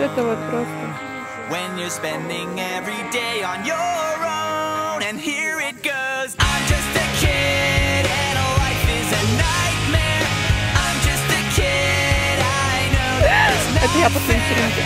это вот просто. when you're spending every day on your own. And here it goes. I'm just a kid, and life is a nightmare. I'm just a kid, I know that Это я потом вечеринке.